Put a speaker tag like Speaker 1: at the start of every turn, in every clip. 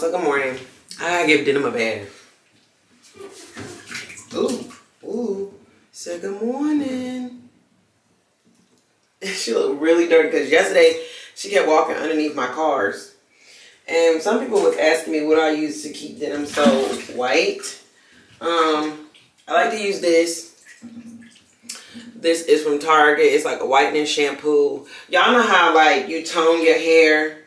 Speaker 1: So good morning. I give Denim a bath. Ooh, ooh. Say good morning. she looked really dirty because yesterday she kept walking underneath my cars. And some people was asking me what I use to keep denim so white. Um, I like to use this. This is from Target. It's like a whitening shampoo. Y'all know how like you tone your hair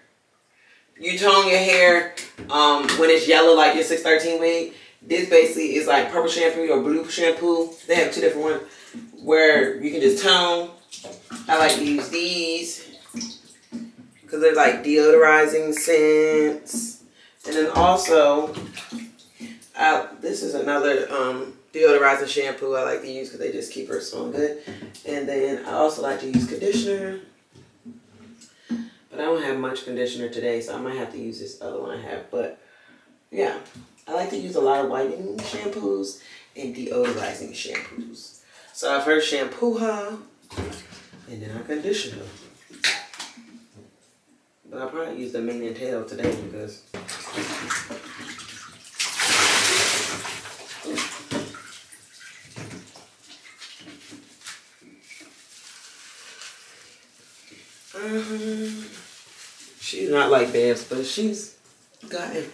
Speaker 1: you tone your hair um, when it's yellow like your 613 wig. This basically is like purple shampoo or blue shampoo. They have two different ones where you can just tone. I like to use these because they're like deodorizing scents. And then also, I, this is another um, deodorizing shampoo I like to use because they just keep her smelling good. And then I also like to use conditioner. But I don't have much conditioner today, so I might have to use this other one I have. But yeah, I like to use a lot of whitening shampoos and deodorizing shampoos. So I first shampoo her, and then I condition her. But I'll probably use the mane and tail today because um, she's not like baths, but she's gotten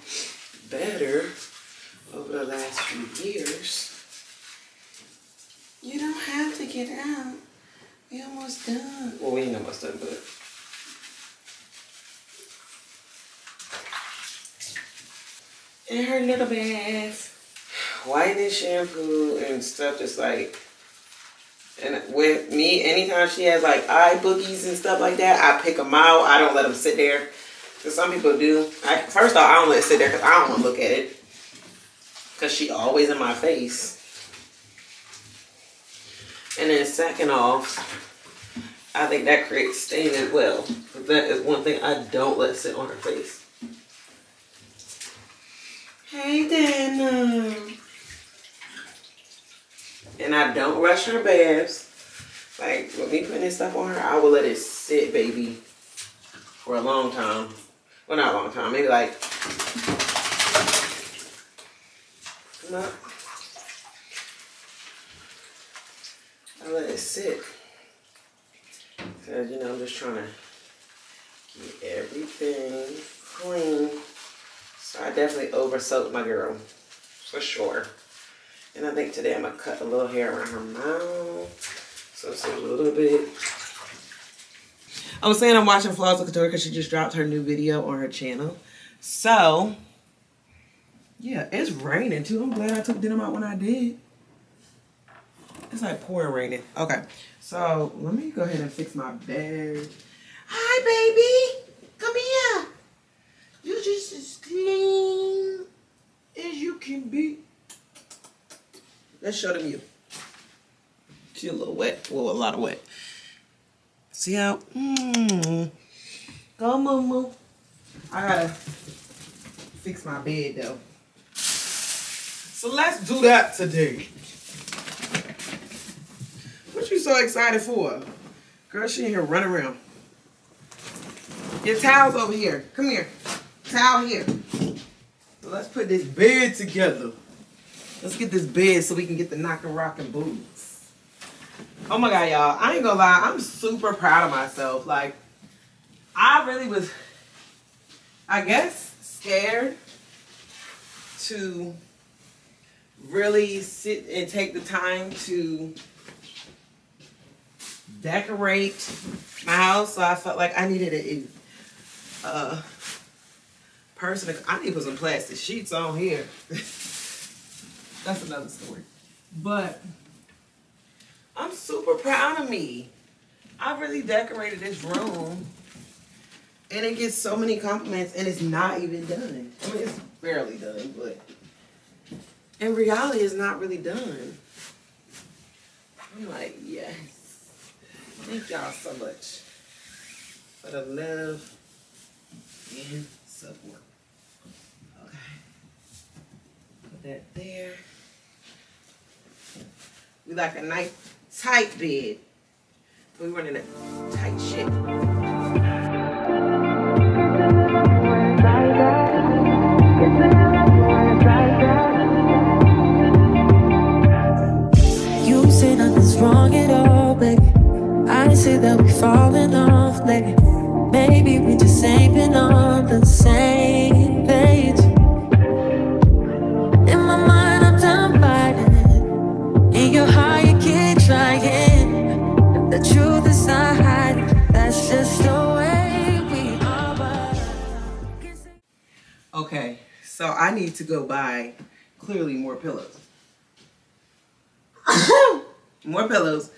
Speaker 1: better over the last few years. You don't have to get out. We almost done. Well, we ain't almost done, but. And her little bath. Whitening shampoo and stuff just like and with me, anytime she has like eye boogies and stuff like that, I pick them out. I don't let them sit there. Because some people do. I, first off, I don't let it sit there because I don't want to look at it. Because she always in my face. And then second off, I think that creates stain as well. But that is one thing I don't let sit on her face. Hey, Dana. And I don't rush her baths. Like, with me putting this stuff on her, I will let it sit, baby, for a long time. Well, not a long time. Maybe like, no. I let it sit. Because, you know, I'm just trying to get everything clean. So I definitely over soaked my girl. For sure. And I think today I'm going to cut a little hair around her mouth. So it's a little bit. I was saying I'm watching Flawless Couture because she just dropped her new video on her channel. So, yeah, it's raining too. I'm glad I took denim out when I did. It's like pouring raining. Okay, so let me go ahead and fix my bed. Hi, baby. Come here. You're just as clean as you can be. Let's show them you. She a little wet. Well, a lot of wet. See how? Mmm. Go, moo I gotta fix my bed though. So let's do that today. What you so excited for? Girl, she in here running around. Your towel's over here. Come here. Towel here. So let's put this bed together. Let's get this bed so we can get the knock and rock boots. Oh my God, y'all. I ain't gonna lie. I'm super proud of myself. Like, I really was, I guess, scared to really sit and take the time to decorate my house. So I felt like I needed a, a person. I need to put some plastic sheets on here. That's another story. But I'm super proud of me. I really decorated this room. And it gets so many compliments and it's not even done. I mean, it's barely done, but in reality, it's not really done. I'm like, yes. Thank y'all so much for the love and support. Okay. Put that there. We like a nice tight bed. We running a tight shit.
Speaker 2: You say nothing's wrong at all, baby. I say that we falling off, like maybe we
Speaker 1: just ain't been need to go buy clearly more pillows. more pillows.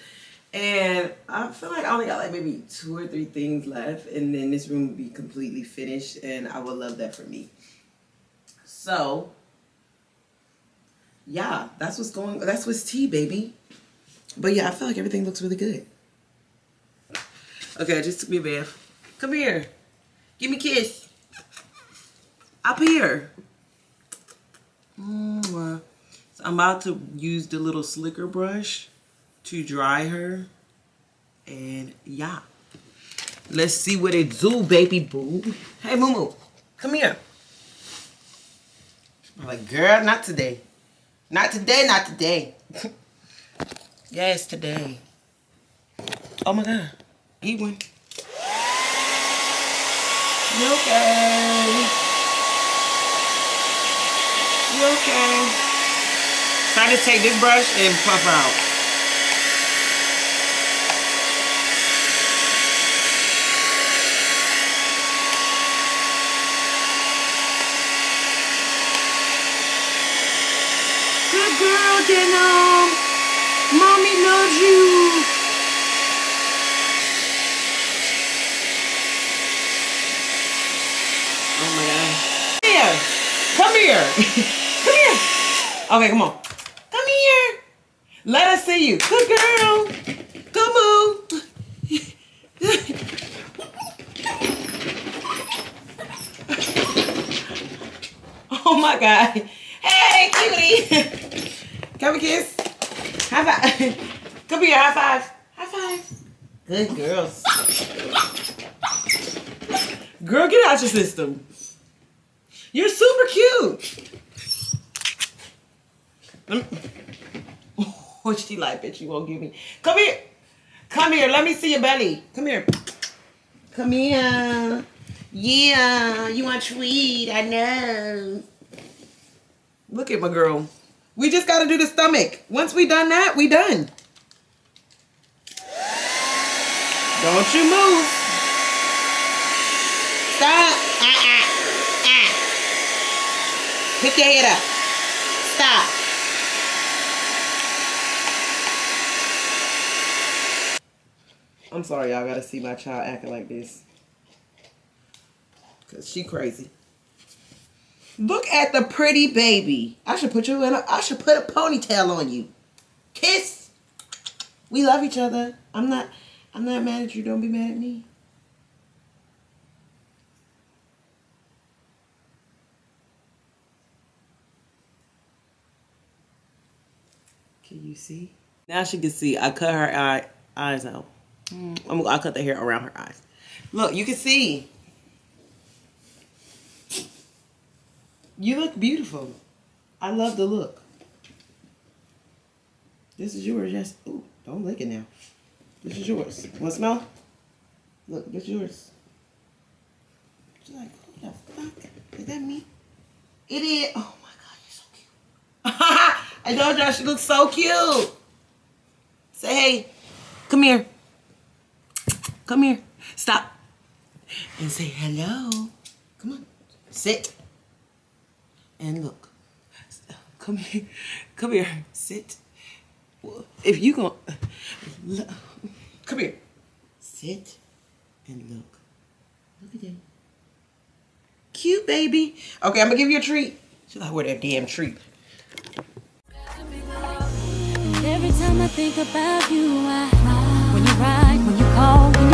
Speaker 1: And I feel like I only got like maybe two or three things left, and then this room will be completely finished, and I would love that for me. So, yeah, that's what's going. That's what's tea, baby. But yeah, I feel like everything looks really good. Okay, I just took me a bath. Come here, give me a kiss. Up here. So I'm about to use the little slicker brush to dry her. And yeah. Let's see what it do, baby boo. Hey, Moo come here. I'm like, girl, not today. Not today, not today. yes, today. Oh my God. Eat one. Okay? Okay? So I just take this brush and puff out. Good girl, Denim. Mommy loves you. Oh my. Come here. come here. Okay, come on. Come here. Let us see you. Good girl. Come on. oh my god. Hey, cutie. Come and kiss. High five. Come here, high five. High five. Good girls. Girl, get out your system. You're super cute. What she like, bitch? You won't give me. Come here. Come here. Let me see your belly. Come here. Come here. Yeah, you want treat? I know. Look at my girl. We just got to do the stomach. Once we done that, we done. Don't you move. Stop. Ah, ah, ah. Pick your head up. Stop. I'm sorry, y'all gotta see my child acting like this. Cause she crazy. Look at the pretty baby. I should put you in a I should put a ponytail on you. Kiss. We love each other. I'm not I'm not mad at you. Don't be mad at me. Can you see? Now she can see. I cut her eye, eyes out. I'm, gonna I cut the hair around her eyes. Look, you can see. You look beautiful. I love the look. This is yours, yes. Ooh, don't lick it now. This is yours. Want to smell? Look, this is yours. She's like, who the fuck? Is that me? It is. Oh my god, you're so cute. I told y'all she looks so cute. Say hey. Come here. Come here. Stop. And say hello. Come on. Sit. And look. Come here. Come here. Sit. If you going come here. Sit and look. Look at them. Cute baby. Okay, I'm gonna give you a treat. She's like, where that damn treat?
Speaker 2: Every time I think about you, I when you ride, when you call, when you come up,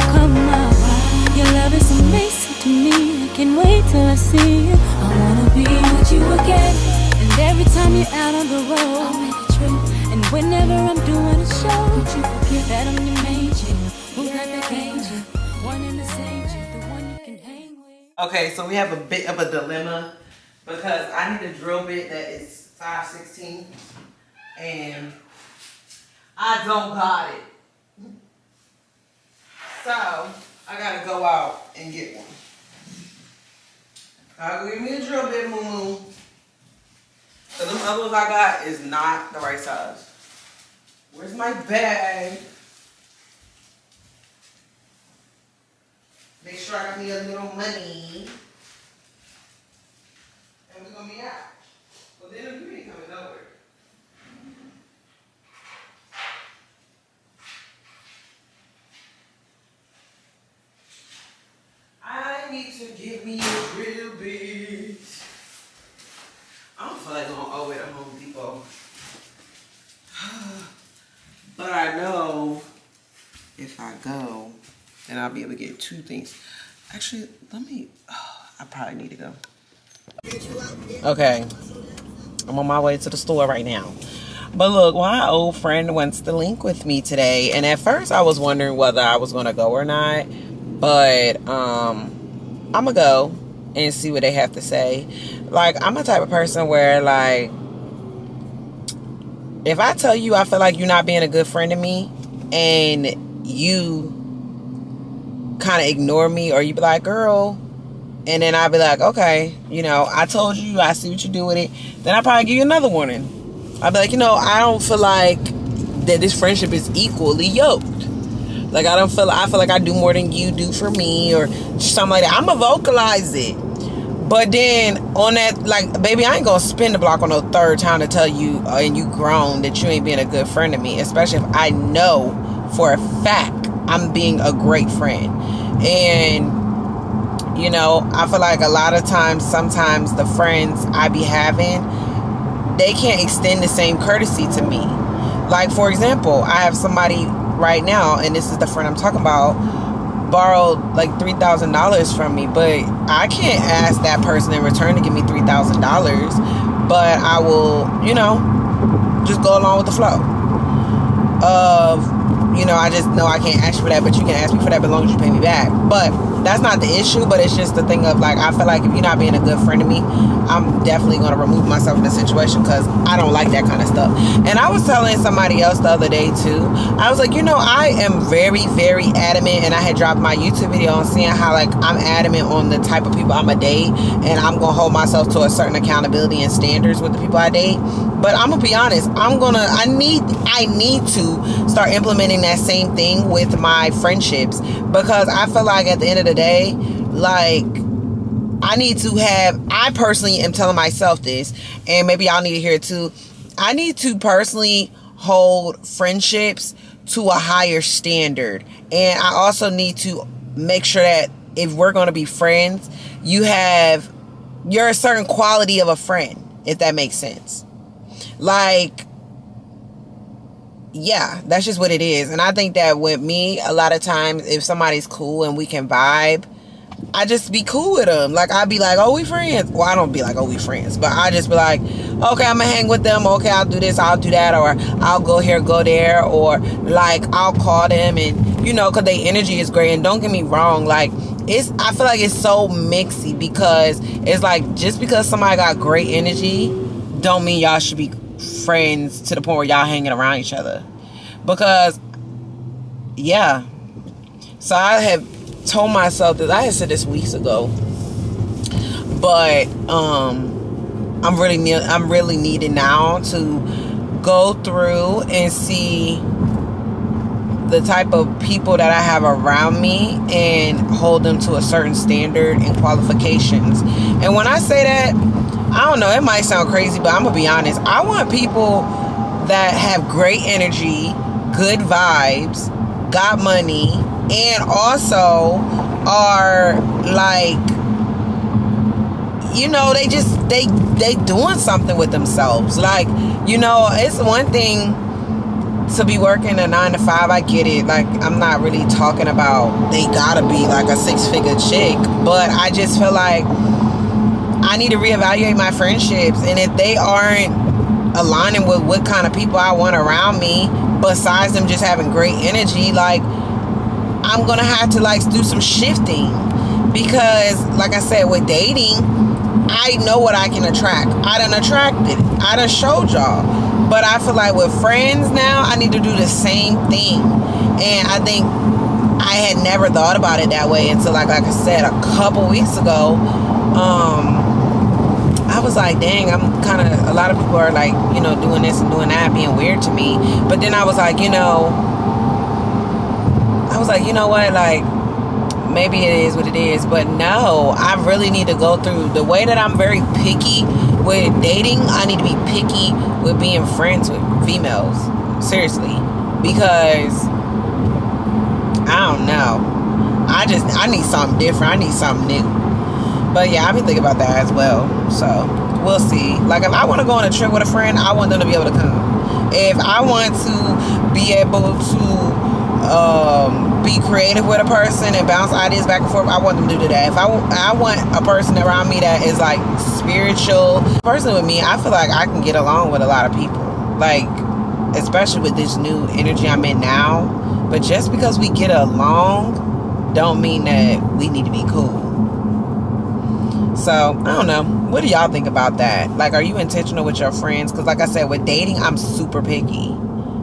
Speaker 2: your love is amazing to me. I can't wait till I see you. I wanna be with you again. And every time you're out on the road, I'll make a trip. And whenever I'm doing a show, don't you forget that I'm your main chick. Who got the danger? One and the same chick, the one you can hang with.
Speaker 1: Okay, so we have a bit of a dilemma because I need a drill bit that is 516 and I don't got it. So I gotta go out and get one. I'll give me a drill bit, moo moo. So them other ones I got is not the right size. Where's my bag? Make sure I got me a little money. And we're gonna be out. Well then you ain't coming nowhere. I need to give me a drill bit. I don't feel like going all the way to Home Depot. But I know if I go, then I'll be able to get two things. Actually, let me, oh, I probably need to go. Okay, I'm on my way to the store right now. But look, my old friend wants to link with me today. And at first I was wondering whether I was going to go or not. But um, I'm going to go and see what they have to say. Like, I'm a type of person where, like, if I tell you I feel like you're not being a good friend to me and you kind of ignore me or you be like, girl, and then I'll be like, okay, you know, I told you, I see what you do with it. Then I'll probably give you another warning. I'll be like, you know, I don't feel like that this friendship is equally yoked. Like I don't feel I feel like I do more than you do for me or something like that. I'ma vocalize it. But then on that, like, baby, I ain't gonna spin the block on no third time to tell you, uh, and you grown, that you ain't being a good friend to me. Especially if I know for a fact I'm being a great friend. And, you know, I feel like a lot of times, sometimes the friends I be having, they can't extend the same courtesy to me. Like, for example, I have somebody right now, and this is the friend I'm talking about borrowed like $3,000 from me, but I can't ask that person in return to give me $3,000. But I will, you know, just go along with the flow of you know, I just know I can't ask for that, but you can ask me for that as long as you pay me back. But that's not the issue, but it's just the thing of like, I feel like if you're not being a good friend to me, I'm definitely to remove myself from the situation because I don't like that kind of stuff. And I was telling somebody else the other day too, I was like, you know, I am very, very adamant, and I had dropped my YouTube video on seeing how like I'm adamant on the type of people I'm a date, and I'm to hold myself to a certain accountability and standards with the people I date. But I'm gonna be honest, I'm gonna I need I need to start implementing that same thing with my friendships because I feel like at the end of the day, like I need to have I personally am telling myself this, and maybe y'all need to hear it too. I need to personally hold friendships to a higher standard. And I also need to make sure that if we're going to be friends, you have you're a certain quality of a friend, if that makes sense. Like, yeah, that's just what it is. And I think that with me, a lot of times, if somebody's cool and we can vibe, I just be cool with them. Like I'd be like, oh, we friends. Well, I don't be like, oh, we friends, but I just be like, okay, I'm gonna hang with them. Okay, I'll do this, I'll do that, or I'll go here, go there, or like I'll call them, and you know, cause their energy is great. And don't get me wrong, like it's, I feel like it's so mixy because it's like just because somebody got great energy, don't mean y'all should be friends to the point where y'all hanging around each other. Because, yeah. So I have told myself that I had said this weeks ago, but um, I'm really ne- I'm really needing now to go through and see the type of people that I have around me and hold them to a certain standard and qualifications. And when I say that, I don't know, it might sound crazy, but I'm gonna be honest. I want people that have great energy, good vibes, got money, and also are like you know, they just they they doing something with themselves. Like, you know, it's one thing to be working a nine to five, I get it. Like, I'm not really talking about they gotta be like a six figure chick, but I just feel like I need to reevaluate my friendships. And if they aren't aligning with what kind of people I want around me, besides them just having great energy, like I'm gonna have to like do some shifting because, like I said, with dating, I know what I can attract. I done attracted. I done showed y'all. But I feel like with friends now, I need to do the same thing. And I think I had never thought about it that way until like like I said a couple weeks ago. Um was like, dang, I'm kind of, a lot of people are like, you know, doing this and doing that, being weird to me. But then I was like, you know, I was like, you know what, like, maybe it is what it is. But no, I really need to go through the way that I'm very picky with dating. I need to be picky with being friends with females. Seriously. Because, I don't know. I just, I need something different. I need something new. But yeah, I've been thinking about that as well. So we'll see. Like if I want to go on a trip with a friend, I want them to be able to come. If I want to be able to um, be creative with a person and bounce ideas back and forth, I want them to do that. If I, I want a person around me that is like spiritual, person with me, I feel like I can get along with a lot of people. Like, especially with this new energy I'm in now. But just because we get along, don't mean that we need to be cool. So, I don't know. What do y'all think about that? Like, are you intentional with your friends? Because, like I said, with dating, I'm super picky.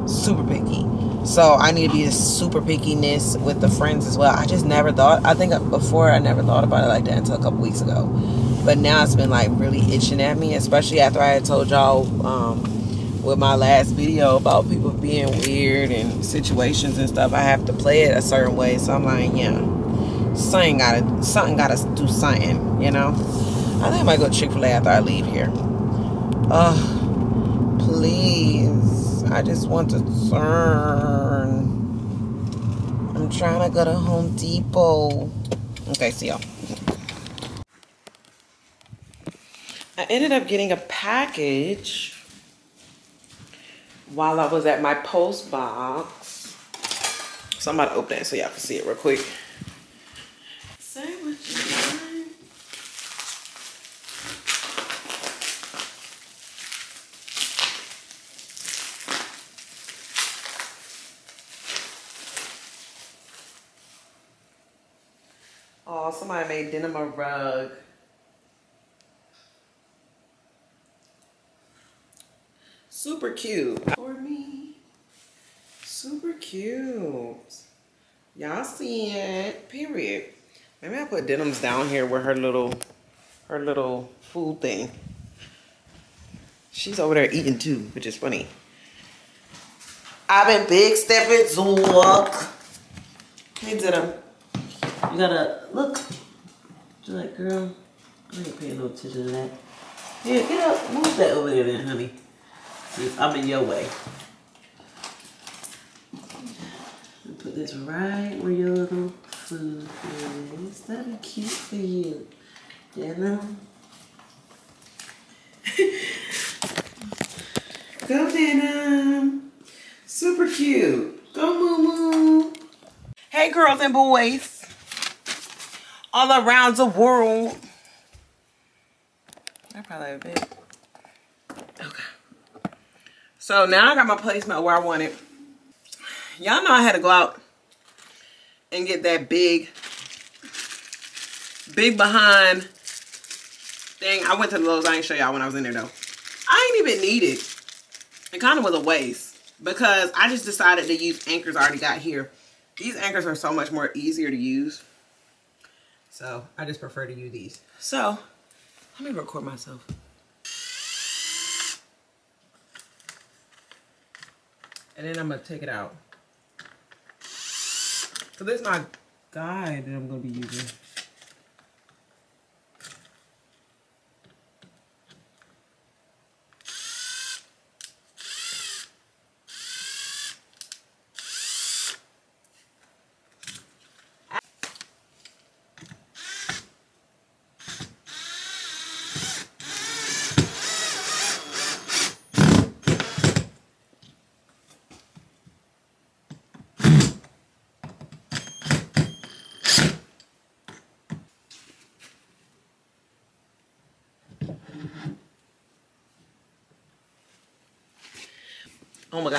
Speaker 1: Super picky. So, I need to be super pickiness with the friends as well. I just never thought, I think before I never thought about it like that until a couple weeks ago. But now it's been like really itching at me, especially after I had told y'all um, with my last video about people being weird and situations and stuff. I have to play it a certain way. So, I'm like, yeah something gotta something gotta do something, you know. I think I might go Chick-fil-A after I leave here. Uh please. I just want to turn. I'm trying to go to Home Depot. Okay, see y'all. I ended up getting a package while I was at my post box. So I'm about to open it so y'all can see it real quick. Somebody made denim a rug. Super cute. For me. Super cute. Y'all see it. Period. Maybe I put denims down here where her little, her little food thing. She's over there eating too, which is funny. I've been big stepping to walk. did Denim. You gotta look. She's like, girl, I ain't paying no attention to that. Yeah, get up. Move that over there then, honey. I'm in your way. Put this right where your little food is. That'd be cute for you. You know? Go Denim. Super cute. Go Moo Moo. Hey girls and boys. All around the world. I probably a bit. Okay. So now I got my placement where I want it. Y'all know I had to go out and get that big, big behind thing. I went to the Lowe's. I ain't show y'all when I was in there though. I ain't even need it. It kind of was a waste because I just decided to use anchors I already got here. These anchors are so much more easier to use. So I just prefer to use these. So let me record myself. And then I'm going to take it out. So this is my guide that I'm going to be using.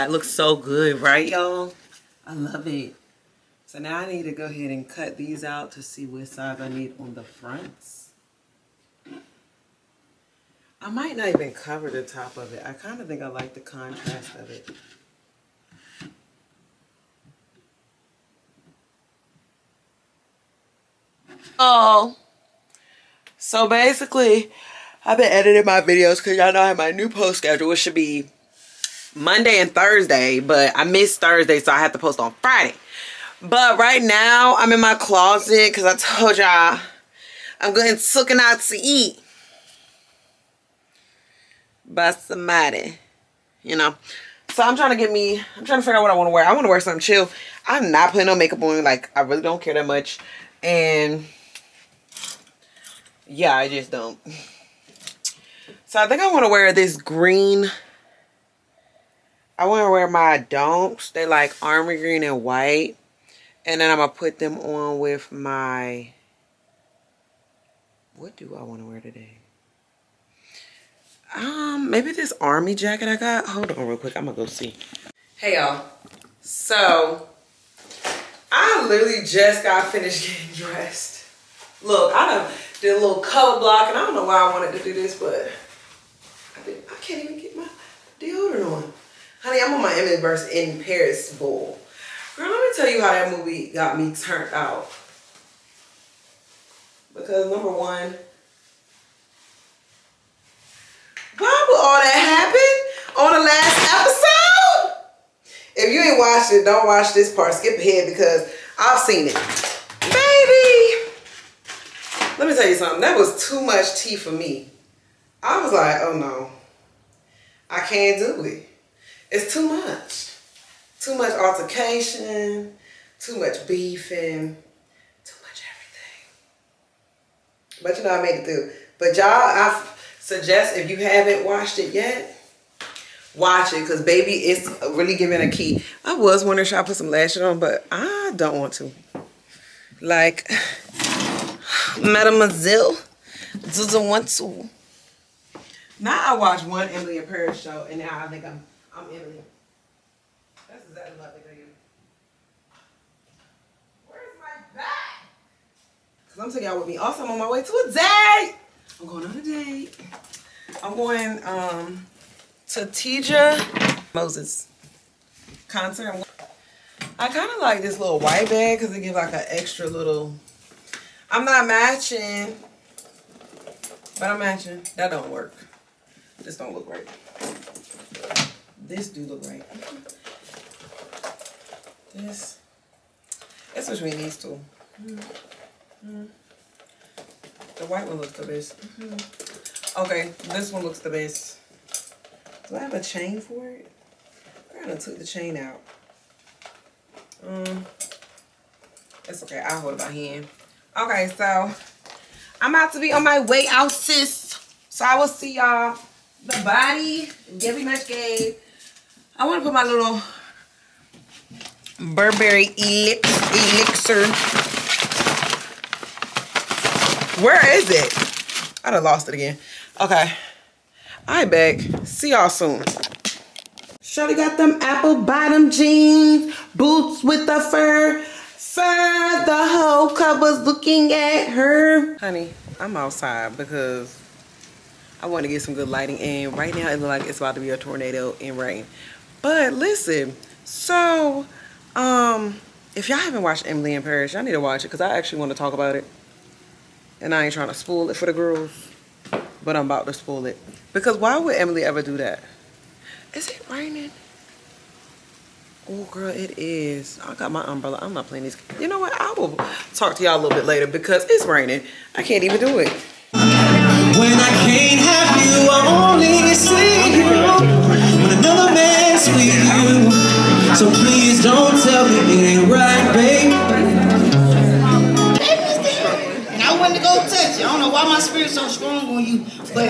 Speaker 1: God, it looks so good, right, y'all? I love it. So now I need to go ahead and cut these out to see what size I need on the fronts. I might not even cover the top of it. I kind of think I like the contrast of it. Oh. So basically, I've been editing my videos because y'all know I have my new post schedule, which should be Monday and Thursday, but I missed Thursday, so I have to post on Friday. But right now, I'm in my closet because I told y'all I'm going to looking out to eat by somebody, you know. So I'm trying to get me, I'm trying to figure out what I want to wear. I want to wear something chill. I'm not putting no makeup on. Like, I really don't care that much. And, yeah, I just don't. So I think I want to wear this green. I want to wear my Dunks. They like army green and white. And then I'm going to put them on with my, what do I want to wear today? Um, maybe this army jacket I got. Hold on real quick. I'm going to go see. Hey, y'all. So, I literally just got finished getting dressed. Look, I did a little color block, and I don't know why I wanted to do this, but I, did, I can't even get my deodorant on. Honey, I'm on my Emily Burst in Paris bowl. Girl, let me tell you how that movie got me turned out. Because number one, why would all that happen on the last episode? If you ain't watched it, don't watch this part. Skip ahead because I've seen it. Baby! Let me tell you something. That was too much tea for me. I was like, oh no. I can't do it. It's too much. Too much altercation, too much beefing, too much everything. But you know, I made it through. But y'all, I suggest if you haven't watched it yet, watch it because baby, it's really giving a key. I was wondering should I put some lashes on, but I don't want to. Like, Mademoiselle doesn't want to. Now I watched one Emily in Paris show, and now I think I'm I'm Emily. That's exactly what I think I am. Where's my bag? Cause I'm taking y'all with me. Also, I'm on my way to a date. I'm going on a date. I'm going um to Teedra Moses concert. I kind of like this little white bag because it gives like an extra little. I'm not matching, but I'm matching. That don't work. This don't look right. This do look right. This. It's between these two. Mm -hmm. The white one looks the best. Mm -hmm. Okay, this one looks the best. Do I have a chain for it? I kind of took the chain out. Um, it's okay. I'll hold it by hand. Okay, so I'm about to be on my way out, sis. So I will see y'all. The body, Gabby Much Gave. I want to put my little Burberry elix elixir. Where is it? I done lost it again. Okay. Right, beg. See y'all soon. Shorty got them apple bottom jeans, boots with the fur, fur. The whole club was looking at her. Honey, I'm outside because I want to get some good lighting. And right now it looks like it's about to be a tornado and rain. But listen, so um, if y'all haven't watched Emily in Paris, y'all need to watch it because I actually want to talk about it. And I ain't trying to spoil it for the girls, but I'm about to spoil it. Because why would Emily ever do that? Is it raining? Oh, girl, it is. I got my umbrella. I'm not playing this. You know what? I will talk to y'all a little bit later because it's raining. I can't even do it. When I can't have you, I only see you. When another with you. So please don't tell me it ain't right, babe.
Speaker 3: And I went to go touch you. I don't know why my spirit's so strong on you, but...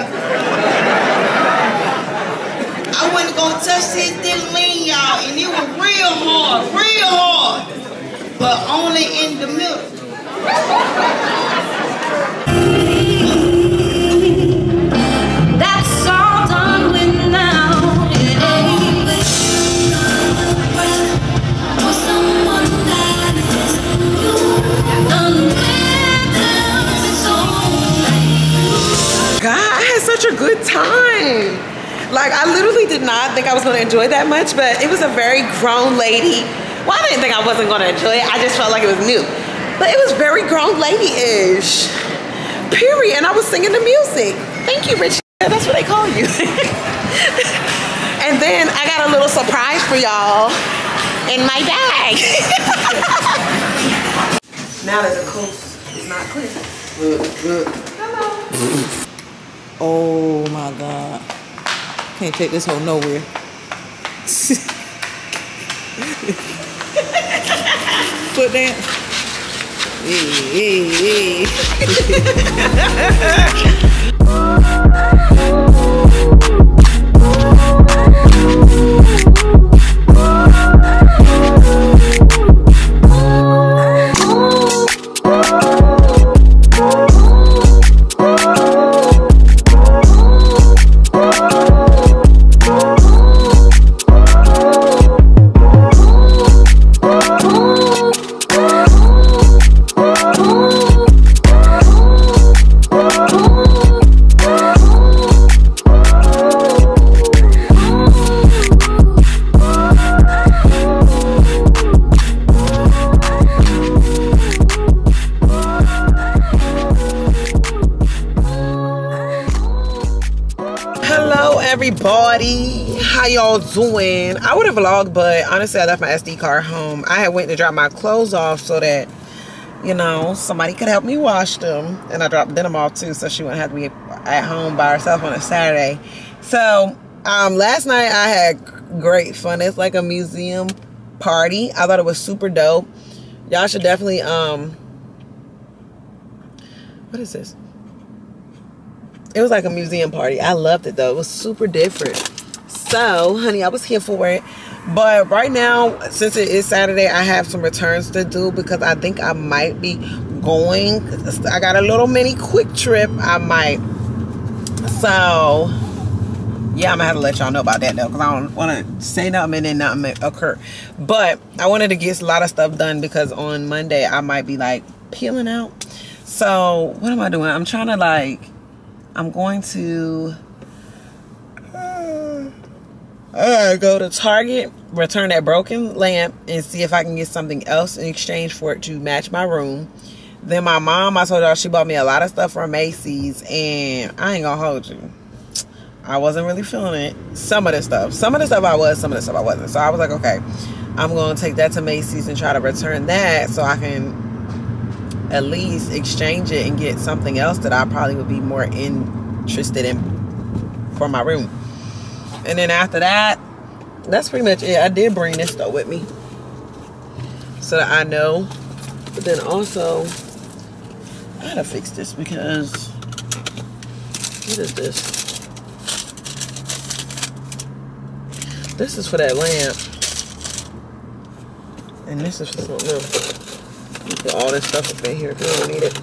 Speaker 3: I went to go touch his little lean, y'all, and it was real hard, real hard, but only in the middle.
Speaker 1: A good time. Like, I literally did not think I was going to enjoy that much, but it was a very grown lady. Well, I didn't think I wasn't going to enjoy it. I just felt like it was new. But it was very grown lady-ish. Period. And I was singing the music. Thank you, Rich. That's what they call you. and then I got a little surprise for y'all in my bag. now that the coast is not clear. Look, look. Hello.
Speaker 4: Oh my god. Can't take this hoe nowhere. Foot dance. Hey, hey, hey.
Speaker 1: Everybody. How y'all doing? I would have vlogged but honestly i left my sd card home. I had went to drop my clothes off so that you know somebody could help me wash them. And i dropped denim off too so she wouldn't have to be at home by herself on a saturday. So um last night i had great fun. It's like a museum party. I thought it was super dope. Y'all should definitely um what is this it was like a museum party. I loved it though. It was super different. So, honey, I was here for it. But right now, since it is Saturday, I have some returns to do because I think I might be going. I got a little mini quick trip. I might. So, yeah, I'm gonna have to let y'all know about that though, because I don't want to say nothing and then nothing occur. But I wanted to get a lot of stuff done because on Monday I might be like peeling out. So, what am I doing? I'm trying to like I'm going to uh, go to Target, return that broken lamp, and see if I can get something else in exchange for it to match my room. Then my mom, I told y'all she bought me a lot of stuff from Macy's, and I ain't gonna hold you. I wasn't really feeling it. Some of the stuff. Some of the stuff I was, some of the stuff I wasn't. So I was like, okay, I'm gonna take that to Macy's and try to return that so I can at least exchange it and get something else that I probably would be more interested in for my room. And then after that, that's pretty much it. I did bring this stuff with me so that I know. But then also, I gotta fix this because what is this? This is for that lamp. And this is for something else. Put all this stuff up in here. We don't need it.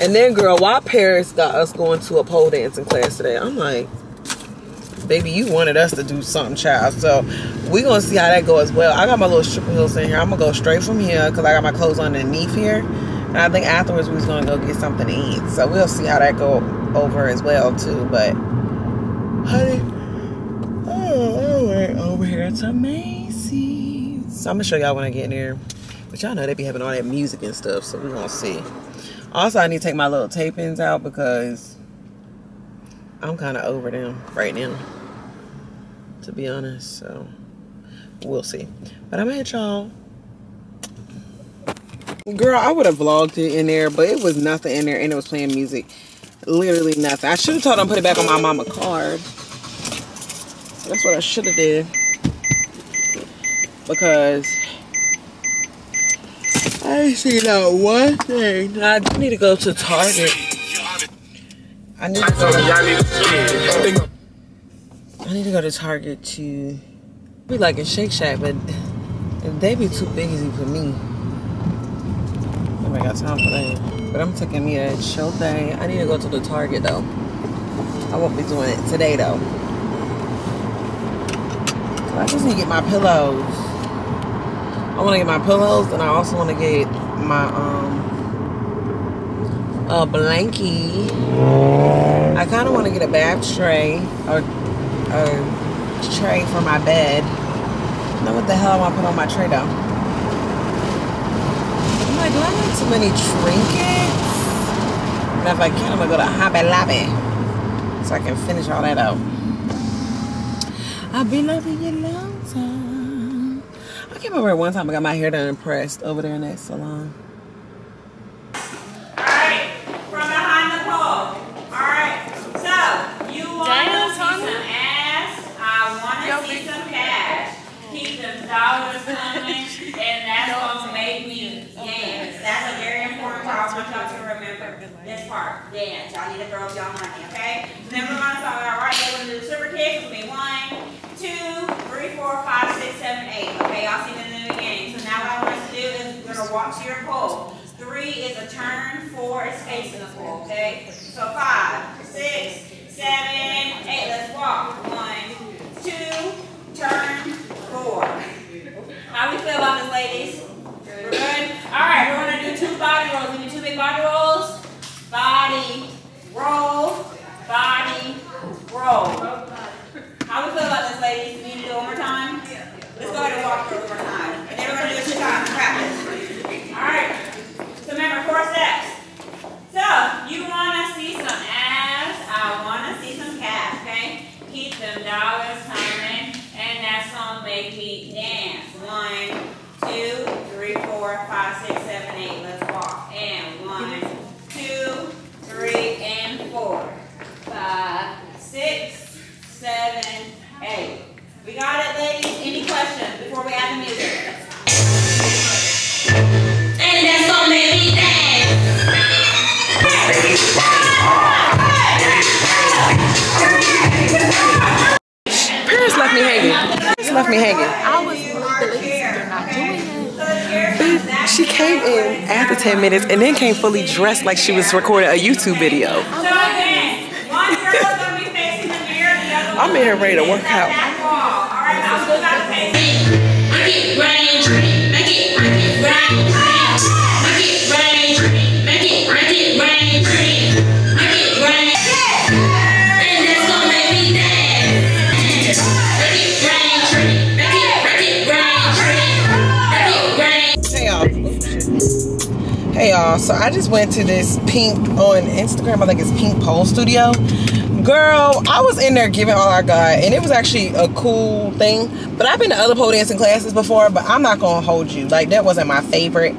Speaker 1: And then, girl, why Paris got us going to a pole dancing class today? I'm like, baby, you wanted us to do something, child. So we gonna see how that goes. as well. I got my little stripper heels in here. I'm gonna go straight from here because I got my clothes underneath here. And I think afterwards we was gonna go get something to eat. So we'll see how that go over as well too. But honey, oh, went over here to Macy's. So I'm gonna show y'all when I get in there. But y'all know they be having all that music and stuff, so we gonna see. Also, I need to take my little tape-ins out because I'm kind of over them right now, to be honest. So we'll see. But I'm hit y'all. Girl, I would have vlogged it in there, but it was nothing in there, and it was playing music. Literally nothing. I should have told them to put it back on my mama card. That's what I should have did. Because I see not one thing. I need to go to Target. I need to go to, I need to go to Target to be like a Shake Shack, but they be too busy for me. I got time for that. But I'm taking me a chill day. I need to go to the Target though. I won't be doing it today though. I just need to get my pillows. I want to get my pillows and I also want to get my um a blankie. I kind of want to get a bath tray or a tray for my bed. Now what the hell am I put on my tray though? I might like, do I need too many trinkets? But if I can, I'm gonna go to Hobby Lobby so I can finish all that out. I've been loving you long time. I can't remember one time I got my hair done and pressed over there in that salon.
Speaker 5: Alright, from behind the pole. Alright, so you want to see some ass, I want to see some cash. Keep them dollars coming, and that's gonna make me dance. That's a very important part. I want y'all to remember this part. Dance. Y'all need to throw up y'all money, okay? So then we're gonna talk about right there. We're gonna do the super kicks. It'll be one, two, three, four, five, six, seven, eight. Okay, y'all see the new game. So now what I want us to do is we're gonna walk to your pole. Three is a turn, four is facing the pole, okay? So five, six, seven, eight. Let's walk. One, two, turn, four. How we feel about this, ladies? We're good? Alright, we're gonna do two body rolls. We do two big body rolls. Body, roll, body, roll. How we feel about this, ladies? We need to do it one more time? Let's go ahead and walk through one more time. And then we're gonna do it two times, practice. Alright. So remember, four steps. So, you wanna see some ass, I wanna see some cash, okay? Keep them dollars coming, and that's gonna make me dance. One, two, three, four, five, six, seven, eight. Let's walk. And one, two, three, and four. Five, six, seven, eight. We got it, ladies? Any questions before we add the music? And that's gonna make me dance.
Speaker 1: Left me hanging. She came in after 10 minutes and then came fully dressed like she was recording a YouTube video. I'm in here ready to work out. Hey y'all. So I just went to this pink on Instagram. I think it's Pink Pole Studio. Girl, I was in there giving all I got, and it was actually a cool thing. But I've been to other pole dancing classes before, but I'm not gonna hold you. Like that wasn't my favorite.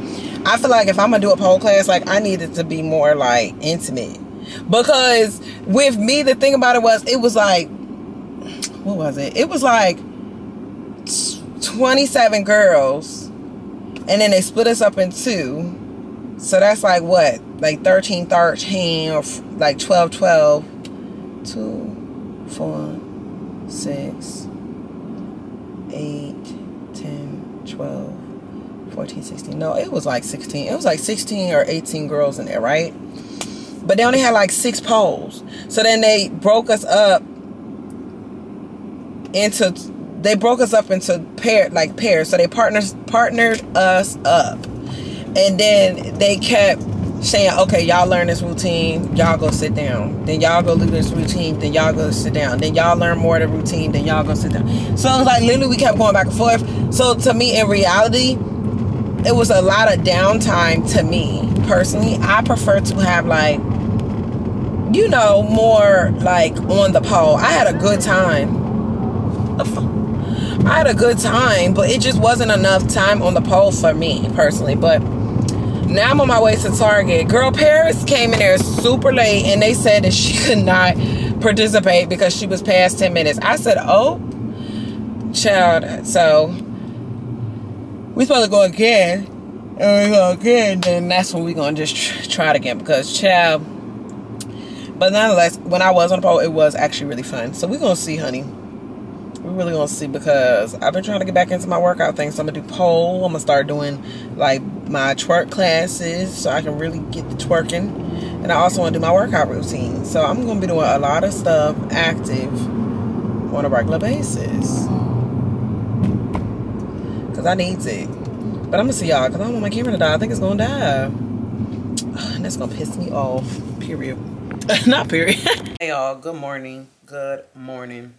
Speaker 1: I feel like if I'm gonna do a pole class, like I needed to be more like intimate. Because with me, the thing about it was, it was like, what was it? It was like 27 girls and then they split us up in two so that's like what like 13 13 or like 12 12 2 4 6 8 10 12 14 16 no it was like 16 it was like 16 or 18 girls in there right? But they only had like six poles. So then they broke us up into they broke us up into pair like pairs. So they partners partnered us up. And then they kept saying okay y'all learn this routine y'all go sit down. Then y'all go do this routine then y'all go sit down. Then y'all learn more of the routine then y'all go sit down. So it was like literally we kept going back and forth. So to me in reality it was a lot of downtime to me. Personally i prefer to have like you know more like on the pole. I had a good time. I had a good time, but it just wasn't enough time on the pole for me personally. But now I'm on my way to Target. Girl, Paris came in there super late and they said that she could not participate because she was past 10 minutes. I said, oh, child. So we supposed to go again. And we go again. Then that's when we to just try it again because, child. But nonetheless, when I was on the pole, it was actually really fun. So going to see, honey we're really gonna see because I've been trying to get back into my workout thing. So I'm gonna do pole. I'm gonna start doing like my twerk classes so I can really get the twerking. And I also wanna do my workout routine. So I'm gonna be doing a lot of stuff active on a regular basis. Cause I needs it. But I'm gonna see y'all because I don't want my camera to die. I think it's gonna die. And that's gonna piss me off. Period. Not period. hey y'all, good morning. Good morning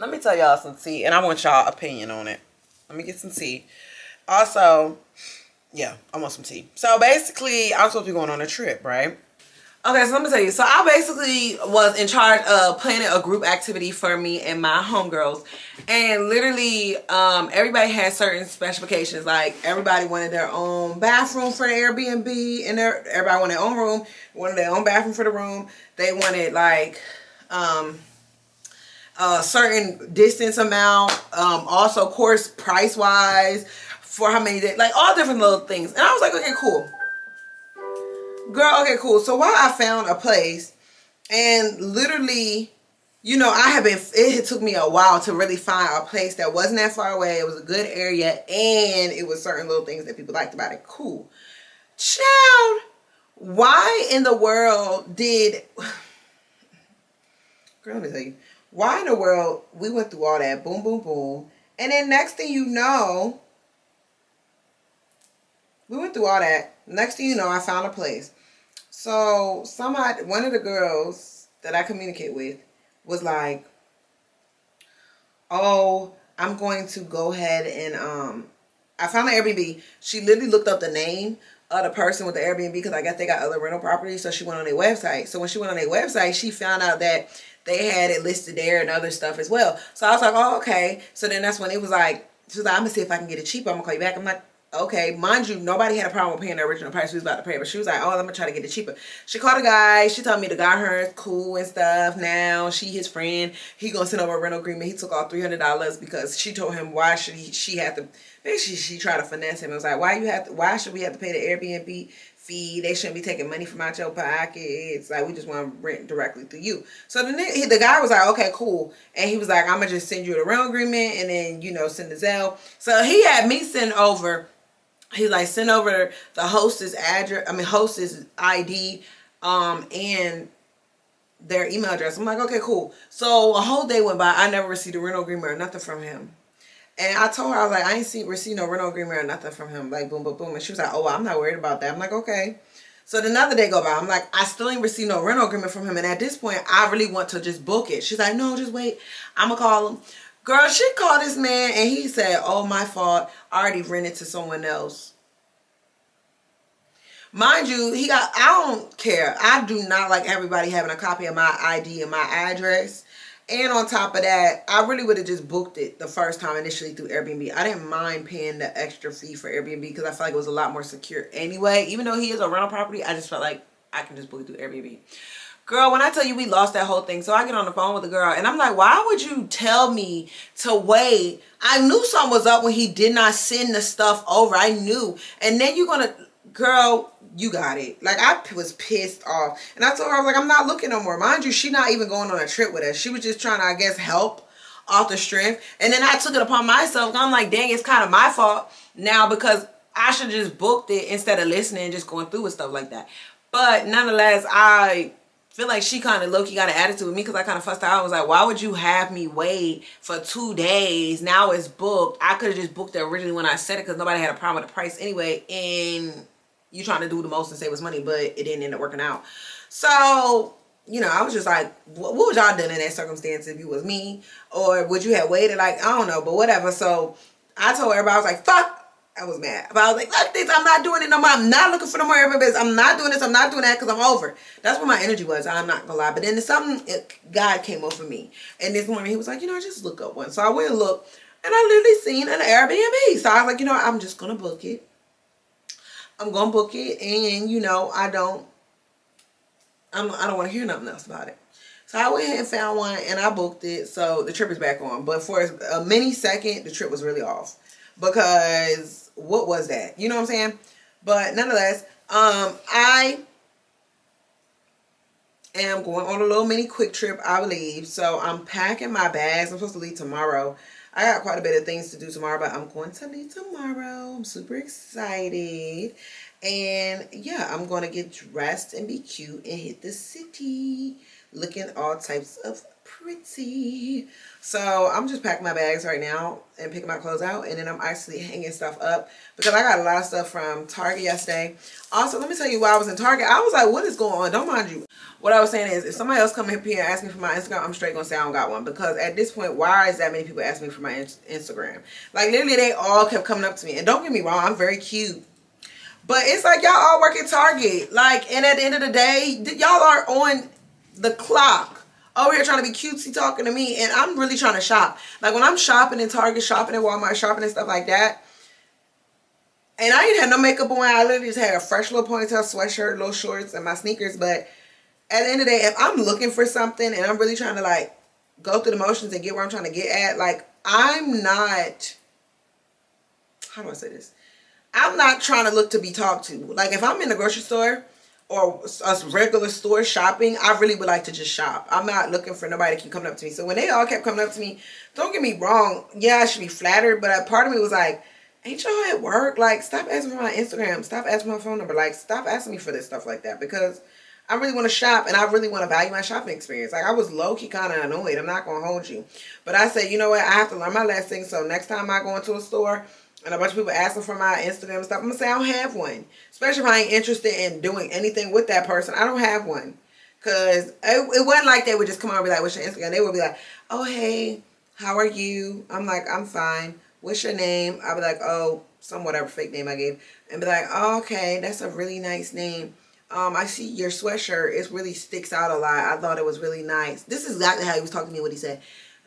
Speaker 1: let me tell y'all some tea and i want y'all opinion on it let me get some tea also yeah, I want some tea. So basically, I'm supposed to be going on a trip, right? Okay, so let me tell you. So I basically was in charge of planning a group activity for me and my homegirls. And literally, um, everybody had certain specifications. Like everybody wanted their own bathroom for the Airbnb and their everybody wanted their own room, wanted their own bathroom for the room. They wanted like um a certain distance amount, um, also of course price wise for how many days, like all different little things. And I was like, okay, cool. Girl okay cool. So while i found a place and literally you know i have been it took me a while to really find a place that wasn't that far away. It was a good area and it was certain little things that people liked about it. Cool. Child why in the world did girl let me tell you why in the world we went through all that boom boom boom and then next thing you know we went through all that next thing you know i found a place so somebody, one of the girls that I communicate with was like, oh, I'm going to go ahead and, um, I found an Airbnb. She literally looked up the name of the person with the Airbnb because I guess they got other rental properties. So she went on their website. So when she went on their website, she found out that they had it listed there and other stuff as well. So I was like, oh, okay. So then that's when it was like, she like, I'm gonna see if I can get it cheap. I'm gonna call you back. I'm like, okay, mind you, nobody had a problem with paying the original price we was about to pay, but she was like, oh, I'm gonna try to get it cheaper. She called a guy, she told me the guy her cool and stuff. Now she his friend, he gonna send over a rental agreement. He took all three hundred dollars because she told him why should he she had to basically she tried to finesse him. It was like, why you have to why should we have to pay the Airbnb fee? They shouldn't be taking money from out your pocket. It's like we just want to rent directly through you. So the the guy was like, okay, cool. And he was like, I'm gonna just send you the rental agreement and then you know send the Zelle. So he had me send over he like sent over the hostess address i mean hostess id um and their email address i'm like okay cool so a whole day went by i never received a rental agreement or nothing from him and i told her i was like i ain't see received no rental agreement or nothing from him. Like boom boom boom. And she was like oh i'm not worried about that. I'm like okay. So another day go by. I'm like i still ain't received no rental agreement from him. And at this point i really want to just book it. She's like no just wait. I'm gonna call him. Girl, she called this man and he said, oh, my fault. I already rented to someone else. Mind you, he got, I don't care. I do not like everybody having a copy of my ID and my address. And on top of that, I really would have just booked it the first time initially through Airbnb. I didn't mind paying the extra fee for Airbnb because I felt like it was a lot more secure anyway. Even though he is a rental property, I just felt like I can just book it through Airbnb. Girl, when I tell you we lost that whole thing, so I get on the phone with the girl and I'm like, why would you tell me to wait? I knew something was up when he did not send the stuff over. I knew. And then you're going to, girl, you got it. Like I was pissed off. And I told her, I was like, I'm not looking no more. Mind you, she not even going on a trip with us. She was just trying to, I guess, help off the strength. And then I took it upon myself. I'm like, dang, it's kind of my fault now because I should just booked it instead of listening and just going through with stuff like that. But nonetheless, I feel like she kind of low-key got an attitude with me because I kind of fussed out. I was like, why would you have me wait for two days? Now it's booked. I could have just booked it originally when I said it because nobody had a problem with the price anyway. And you trying to do the most and save us money, but it didn't end up working out. So, you know, I was just like, what, what would y'all done in that circumstance if you was me? Or would you have waited? Like, I don't know, but whatever. So I told everybody, I was like, fuck I was mad. But I was like, this, I'm not doing it no more. I'm not looking for no more Airbnbs. I'm not doing this. I'm not doing that because I'm over. That's what my energy was. I'm not gonna lie. But then something, it, God came over me. And this morning he was like, you know, I just look up one. So I went and looked, and I literally seen an Airbnb. So I was like, you know. I'm just gonna book it. I'm gonna book it, and you know, I don't, I'm, I don't want to hear nothing else about it. So I went ahead and found one, and I booked it. So the trip is back on. But for a mini second, the trip was really off because what was that? You know what I'm saying? But nonetheless, um, I am going on a little mini quick trip, I believe. So I'm packing my bags. I'm supposed to leave tomorrow. I got quite a bit of things to do tomorrow, but I'm going to leave tomorrow. I'm super excited. And yeah, I'm going to get dressed and be cute and hit the city looking all types of pretty. So I'm just packing my bags right now and picking my clothes out. And then I'm actually hanging stuff up because I got a lot of stuff from Target yesterday. Also, let me tell you why I was in Target, I was like, what is going on? Don't mind you. What I was saying is if somebody else come up here and ask me for my Instagram, I'm straight going to say I don't got one. Because at this point, why is that many people asking me for my Instagram? Like literally they all kept coming up to me. And don't get me wrong, I'm very cute. But it's like y'all all work at Target. Like, and at the end of the day, y'all are on the clock over here trying to be cutesy talking to me. And I'm really trying to shop. Like when I'm shopping in Target, shopping at Walmart, shopping and stuff like that. And I didn't have no makeup on. I literally just had a fresh little ponytail, sweatshirt, little shorts, and my sneakers. But at the end of the day, if I'm looking for something and I'm really trying to like go through the motions and get where I'm trying to get at, like I'm not how do I say this? I'm not trying to look to be talked to. Like if I'm in the grocery store or a regular store shopping, I really would like to just shop. I'm not looking for nobody to keep coming up to me. So when they all kept coming up to me, don't get me wrong, yeah, I should be flattered, but a part of me was like, ain't y'all at work? Like, stop asking for my Instagram. Stop asking my phone number. Like, stop asking me for this stuff like that because I really want to shop and I really want to value my shopping experience. Like, I was low-key kind of annoyed. I'm not going to hold you. But I said, you know what? I have to learn my lesson. So next time I go into a store and a bunch of people asking for my Instagram and stuff, I'm going to say I don't have one. Especially if I ain't interested in doing anything with that person. I don't have one. Because it, it wasn't like they would just come over and be like, what's your Instagram? They would be like, oh, hey, how are you? I'm like, I'm fine. What's your name? I'll be like, oh, some whatever fake name I gave. And be like, oh, okay, that's a really nice name. Um, I see your sweatshirt. It really sticks out a lot. I thought it was really nice. This is exactly how he was talking to me, what he said.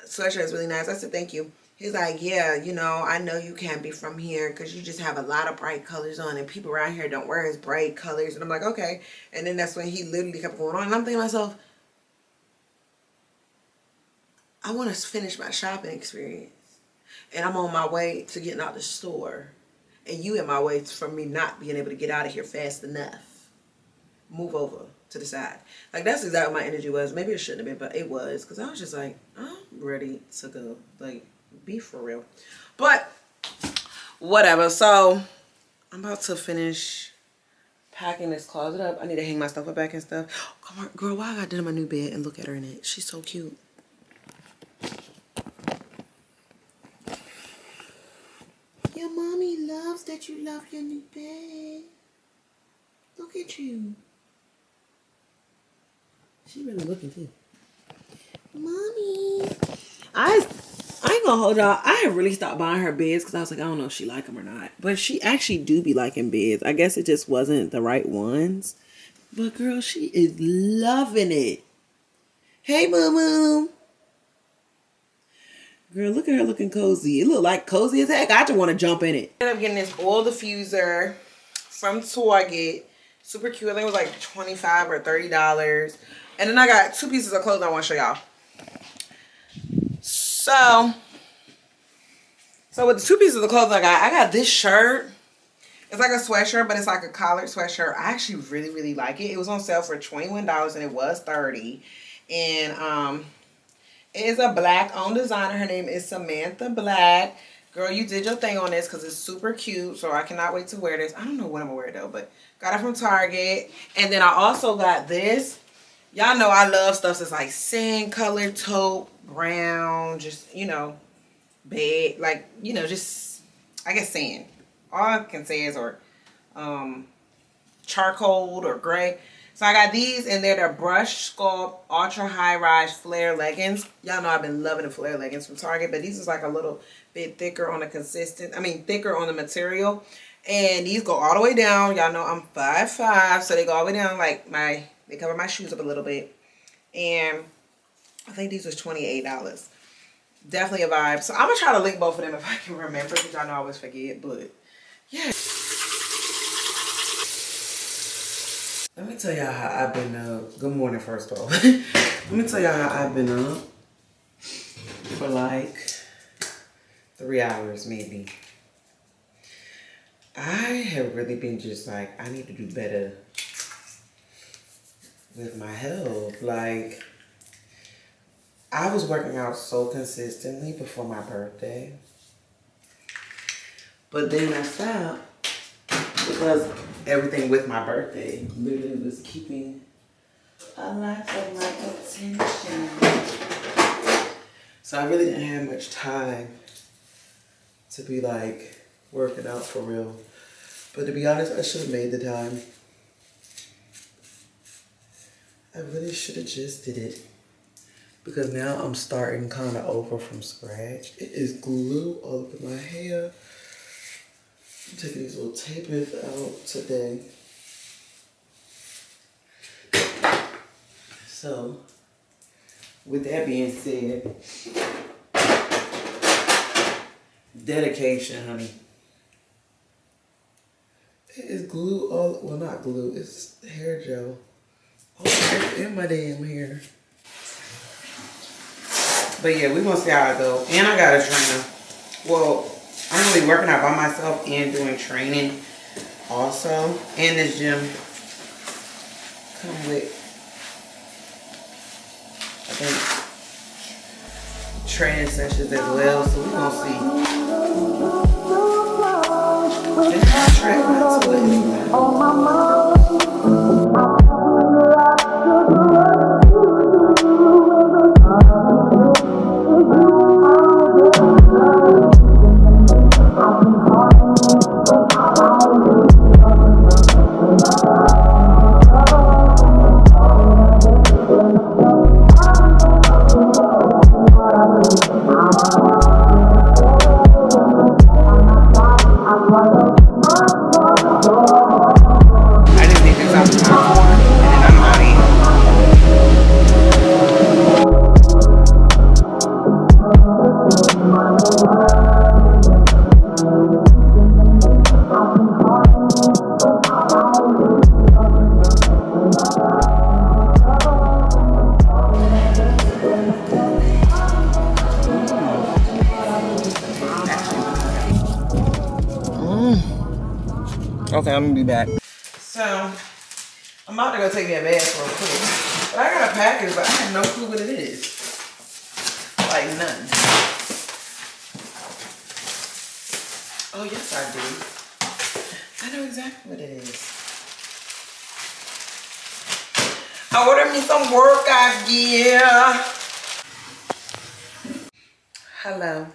Speaker 1: Sweatshirt is really nice. I said, thank you. He's like, yeah, you know, I know you can't be from here because you just have a lot of bright colors on and people around here don't wear as bright colors. And I'm like, okay. And then that's when he literally kept going on. And I'm thinking to myself, I want to finish my shopping experience. And I'm on my way to getting out the store. And you in my way from me not being able to get out of here fast enough. Move over to the side. Like, that's exactly what my energy was. Maybe it shouldn't have been, but it was. Because I was just like, I'm ready to go. Like, be for real. But, whatever. So, I'm about to finish packing this closet up. I need to hang my stuff up back and stuff. Come on, girl, why I got in my new bed and look at her in it? She's so cute. Your mommy loves that you love your new bed. Look at you. She really looking too. Mommy. I I ain't gonna hold y'all. I really stopped buying her beds because I was like, I don't know if she like them or not. But she actually do be liking beds. I guess it just wasn't the right ones. But girl, she is loving it. Hey, moo moo. Girl, look at her looking cozy. It look like cozy as heck. I just want to jump in it. I ended up getting this oil diffuser from Target. Super cute. I think it was like 25 or $30. And then I got two pieces of clothes I want to show y'all. So, so with the two pieces of clothing I got, I got this shirt. It's like a sweatshirt, but it's like a collared sweatshirt. I actually really, really like it. It was on sale for $21 and it was 30 And um, it is a black owned designer. Her name is Samantha Black. Girl, you did your thing on this because it's super cute. So I cannot wait to wear this. I don't know what I'm going to wear though, but got it from Target. And then I also got this. Y'all know I love stuff that's like sand color, taupe, brown, just, you know, bed. Like, you know, just, I guess sand. All I can say is or um, charcoal or gray. So I got these and they're the Brush Sculpt Ultra High Rise Flare Leggings. Y'all know I've been loving the flare leggings from Target, but these is like a little bit thicker on the consistent, I mean thicker on the material. And these go all the way down. Y'all know I'm 5'5", so they go all the way down like my, they cover my shoes up a little bit. And I think these was $28. Definitely a vibe. So I'm going to try to link both of them if I can remember, because I know I always forget, but yeah. Let me tell y'all how I've been up. Good morning, first off. Let me tell y'all how I've been up for like three hours, maybe. I have really been just like, I need to do better with my health. Like, I was working out so consistently before my birthday. But then I stopped because everything with my birthday literally was keeping a lot of my attention. So I really didn't have much time to be like working out for real. But to be honest, I should have made the time. I really should have just did it. Because now I'm starting kind of over from scratch. It is glue all over my hair. I'm taking these little tapers out today. So, with that being said, dedication, honey. It is glue all, well not glue, it's hair gel. Oh, in my damn hair. But yeah, we gonna see how it go. And I got a trainer. Well, I'm be working out by myself and doing training also. And this gym come with, I think, training sessions as well. So we gonna see. Just track not to it I'm gonna be back. So, I'm about to go take me a bath real quick. But I got a package, but I have no clue what it is. Like none. Oh yes I do. I know exactly what it is. I ordered me some workout gear. Hello.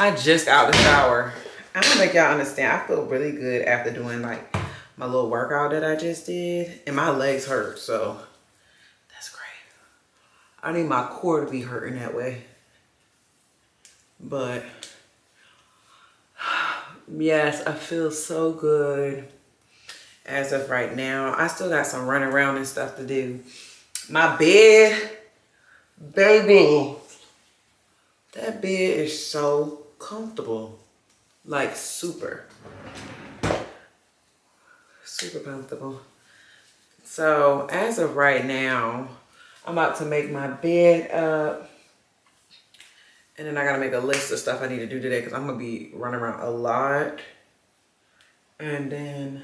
Speaker 1: I just got out the shower. Y'all understand. I feel really good after doing like my little workout that I just did. And my legs hurt, so that's great. I need my core to be hurting that way. But yes, I feel so good as of right now. I still got some running around and stuff to do. My bed, baby, that bed is so comfortable. Like super. Super comfortable. So as of right now, I'm about to make my bed up. And then I gotta make a list of stuff I need to do today because I'm gonna be running around a lot. And then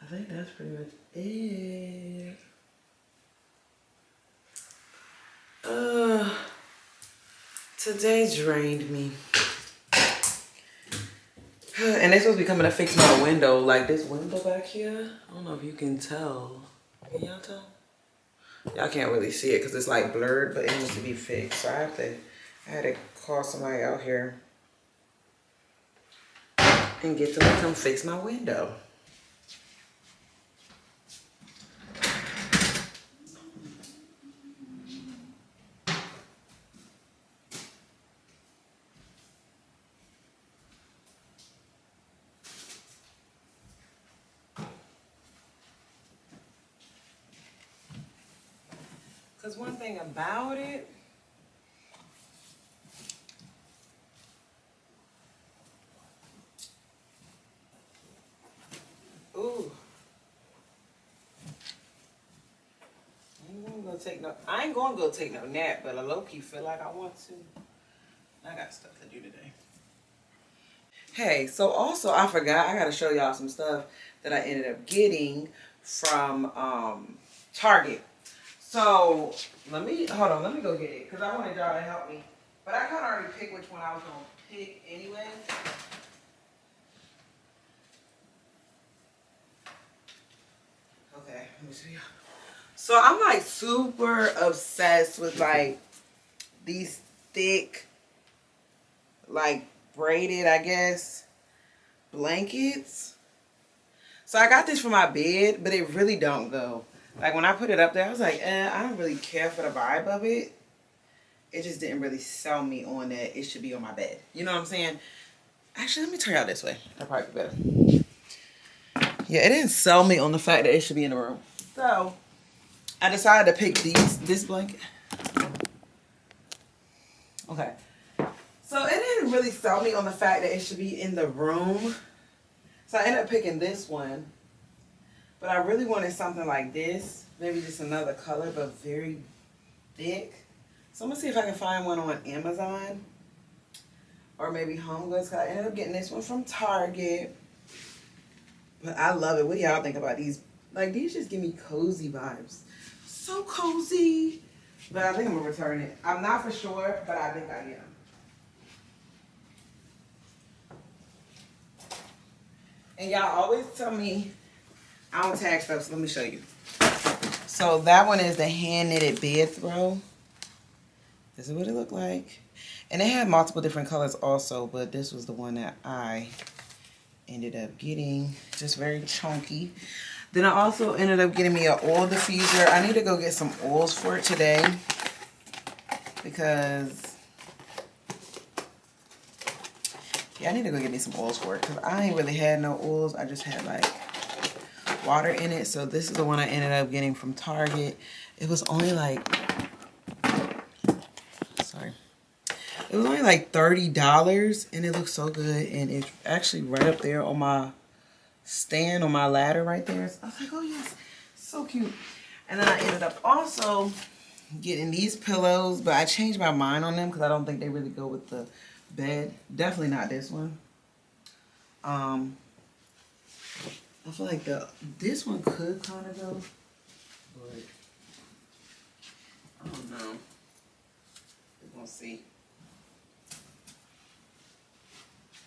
Speaker 1: I think that's pretty much it. Uh, today drained me. And they're supposed to be coming to fix my window. Like this window back here. I don't know if you can tell. Can y'all tell? Y'all can't really see it because it's like blurred, but it needs to be fixed. So I have to, I had to call somebody out here and get them to come fix my window. Because one thing about it, ooh. I ain't gonna go take no, I ain't gonna go take no nap, but I low key feel like I want to. I got stuff to do today. Hey, so also I forgot, I gotta show y'all some stuff that I ended up getting from um, Target. So let me hold on. Let me go get it because I wanted y'all to help me. But I kind of already picked which one I was gonna pick anyway. Okay, let me see. So I'm like super obsessed with like these thick, like braided, I guess, blankets. So I got this for my bed, but it really don't go. Like when I put it up there, I was like, eh, I don't really care for the vibe of it. It just didn't really sell me on that it should be on my bed. You know what I'm saying? Actually, let me turn out this way. That'll probably be better. Yeah, it didn't sell me on the fact that it should be in the room. So, I decided to pick these, this blanket. Okay. So, it didn't really sell me on the fact that it should be in the room. So, I ended up picking this one. But I really wanted something like this. Maybe just another color, but very thick. So, I'm going to see if I can find one on Amazon. Or maybe Home Goods. I ended up getting this one from Target. But I love it. What do y'all think about these? Like, these just give me cozy vibes. So cozy. But I think I'm going to return it. I'm not for sure, but I think I am. And y'all always tell me I don't tag stuff, so let me show you. So that one is the hand knitted bed throw. This is what it looked like. And they had multiple different colors also, but this was the one that I ended up getting. Just very chunky. Then I also ended up getting me an oil diffuser. I need to go get some oils for it today. Because, yeah, I need to go get me some oils for it. Because I ain't really had no oils. I just had like water in it. So this is the one I ended up getting from Target. It was only like, sorry. It was only like $30 and it looks so good. And it's actually right up there on my stand on my ladder right there. So I was like, oh yes, so cute. And then I ended up also getting these pillows, but I changed my mind on them because I don't think they really go with the bed. Definitely not this one. Um, I feel like the this one could kind of go, but I don't know. We're gonna see.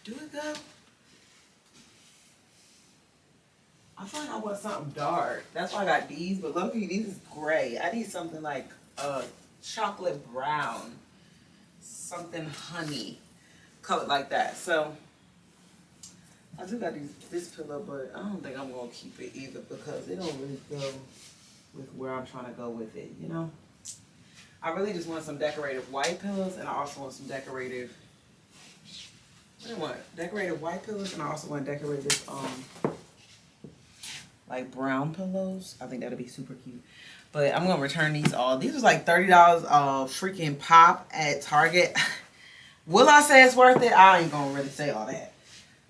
Speaker 1: Do it go? I find I want something dark. That's why I got these, but luckily these is gray. I need something like uh chocolate brown, something honey, color like that. So I do got these, this pillow, but I don't think I'm gonna keep it either because it don't really go with where I'm trying to go with it, you know? I really just want some decorative white pillows and I also want some decorative, what do I want? Decorative white pillows and I also want decorative, um, like brown pillows. I think that'll be super cute. But I'm gonna return these all. These was like $30 uh freaking pop at Target. Will I say it's worth it? I ain't gonna really say all that.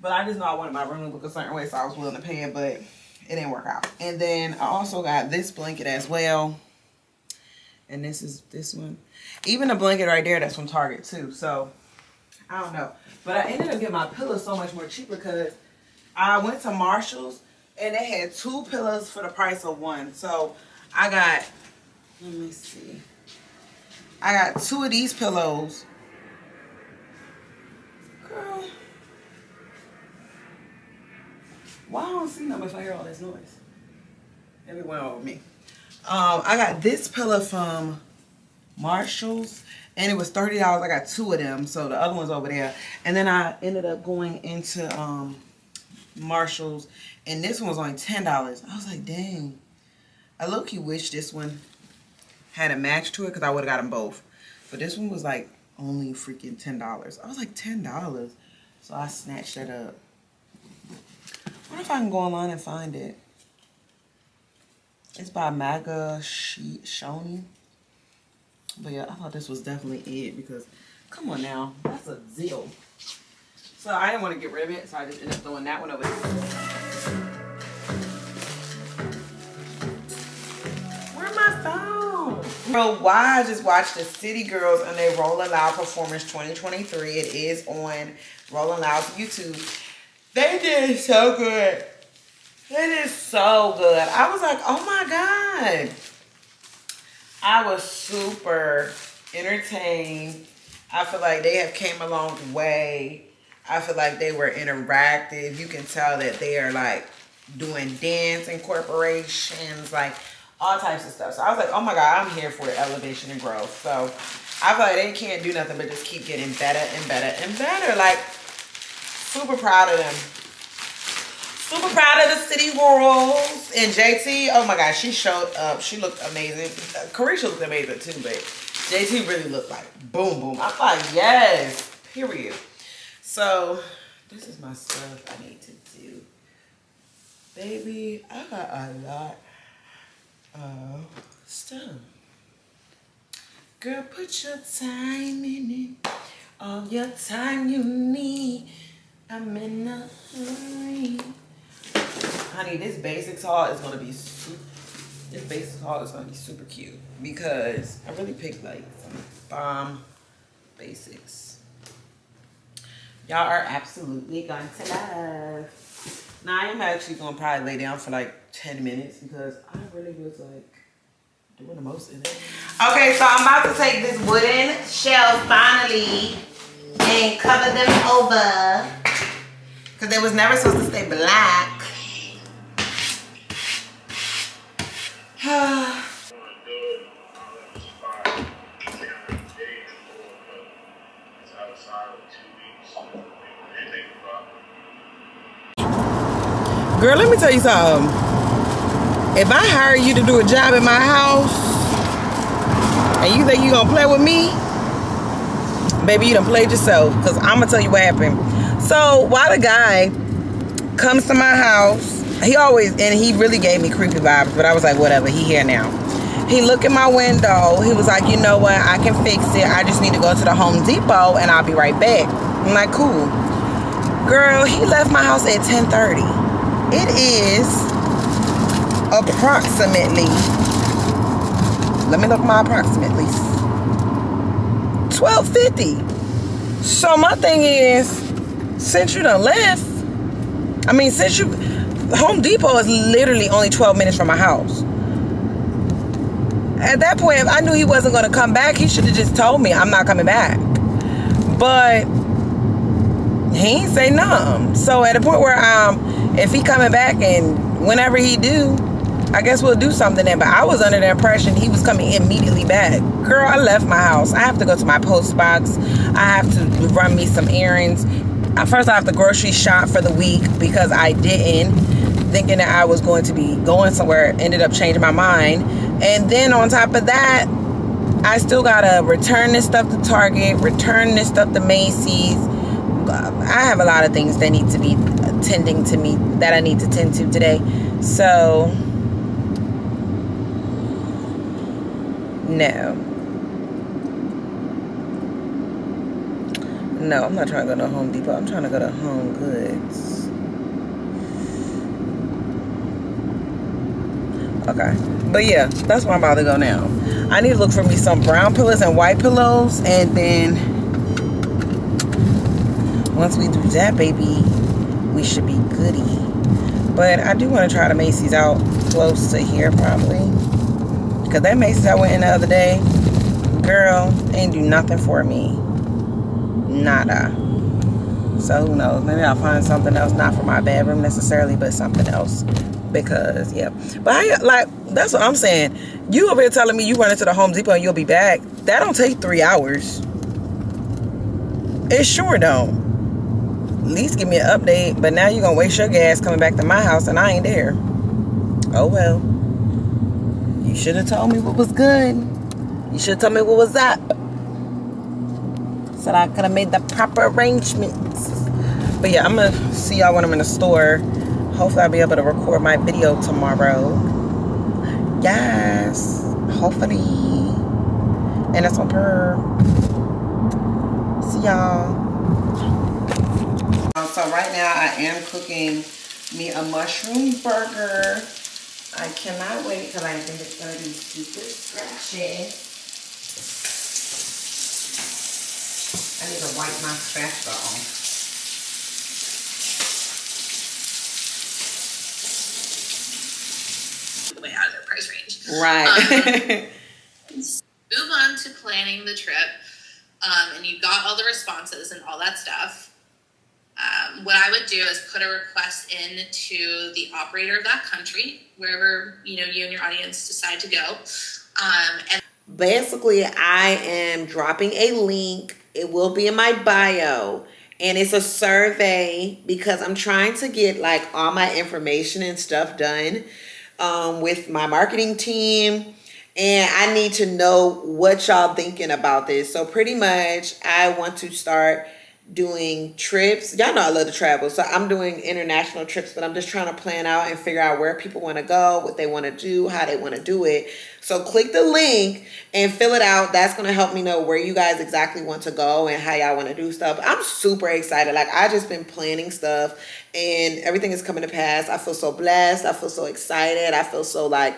Speaker 1: But I just know I wanted my room to look a certain way, so I was willing to pay it, but it didn't work out. And then I also got this blanket as well. And this is this one. Even the blanket right there, that's from Target too. So, I don't know. But I ended up getting my pillows so much more cheaper because I went to Marshall's and they had two pillows for the price of one. So, I got, let me see. I got two of these pillows. Girl. Why I don't see them if I hear all this noise? Everyone over me. Um, I got this pillow from Marshalls and it was $30. I got two of them. So the other one's over there. And then I ended up going into um, Marshalls and this one was only $10. I was like, dang. I low-key wish this one had a match to it because I would have got them both. But this one was like only freaking $10. I was like, $10? So I snatched that up. Wonder if I can go online and find it. It's by Maga Shoni. But yeah, I thought this was definitely it because, come on now, that's a zeal. So I didn't want to get rid of it, so I just ended up throwing that one over here. Where my phone? Bro, why I just watched the City Girls and their Rolling Loud Performance 2023. It is on Rolling Loud's YouTube. They did so good. They did so good. I was like, oh my God. I was super entertained. I feel like they have came a long way. I feel like they were interactive. You can tell that they are like doing dance incorporations, like all types of stuff. So I was like, oh my God, I'm here for elevation and growth. So I feel like they can't do nothing but just keep getting better and better and better. Like, super proud of them. Super proud of the City Girls. And JT, oh my gosh, she showed up. She looked amazing. Caresha looked amazing too, but JT really looked like boom, boom. I thought, yes, period. So, this is my stuff I need to do. Baby, I got a lot of stuff. Girl, put your time in it. All your time you need. I'm in a hurry. Honey, this basics haul is gonna be super. This basics haul is gonna be super cute because I really picked like some bomb basics. Y'all are absolutely going to love. Now I'm actually gonna probably lay down for like 10 minutes because I really was like doing the most in it. Okay, so I'm about to take this wooden shelf finally and cover them over. Cause they was never supposed to stay black. Girl, let me tell you something. If I hire you to do a job in my house and you think you gonna play with me, baby, you done played yourself. Cause I'm gonna tell you what happened. So while the guy comes to my house, he always and he really gave me creepy vibes, but I was like, whatever, he here now. He looked in my window. He was like, you know what? I can fix it. I just need to go to the Home Depot and I'll be right back. I'm like, cool. Girl, he left my house at 10:30. It is approximately. Let me look my approximately. 12:50. So my thing is, since you done left, I mean, since you Home Depot is literally only 12 minutes from my house. At that point, if I knew he wasn't going to come back, he should have just told me I'm not coming back. But he ain't say nothing. So at a point where um, if he coming back and whenever he do, I guess we'll do something then. But I was under the impression he was coming immediately back. Girl, I left my house. I have to go to my post box. I have to run me some errands. First, I have to grocery shop for the week because I didn't thinking that I was going to be going somewhere, ended up changing my mind. And then on top of that, I still gotta return this stuff to Target, return this stuff to Macy's. I have a lot of things that need to be tending to me that I need to tend to today. So, no. No, I'm not trying to go to Home Depot. I'm trying to go to Home Goods. Okay. But yeah, that's where I'm about to go now. I need to look for me some brown pillows and white pillows. And then once we do that, baby, we should be goody. But I do want to try the Macy's out close to here probably. Because that Macy's I went in the other day, girl, ain't do nothing for me. Nada. So who knows? Maybe I'll find something else, not for my bedroom necessarily, but something else. Because yeah. But I like that's what I'm saying. You over here telling me you run into the Home Depot and you'll be back that don't take three hours. It sure don't. At least give me an update but now you're gonna waste your gas coming back to my house and I ain't there. Oh well. You should have told me what was good. You should have told me what was up so I could have made the proper arrangements but yeah I'm gonna see y'all when I'm in the store hopefully I'll be able to record my video tomorrow. Yes, hopefully. And that's on per. See y'all. Um, so right now I am cooking me a mushroom burger. I cannot wait because I think it's going to be super scratchy. I need to wipe my scratch off.
Speaker 6: way out of their price range.
Speaker 1: Right.
Speaker 6: Um, move on to planning the trip, um, and you got all the responses and all that stuff. Um, what I would do is put a request in to the operator of that country, wherever you know you and your audience decide to go, um, and
Speaker 1: basically I am dropping a link. It will be in my bio. And it's a survey because I'm trying to get like all my information and stuff done um, with my marketing team. And I need to know what y'all thinking about this. So pretty much I want to start doing trips. Y'all know I love to travel. So I'm doing international trips, but I'm just trying to plan out and figure out where people want to go, what they want to do, how they want to do it. So click the link and fill it out. That's going to help me know where you guys exactly want to go and how y'all want to do stuff. I'm super excited. Like I just been planning stuff and everything is coming to pass. I feel so blessed. I feel so excited. I feel so like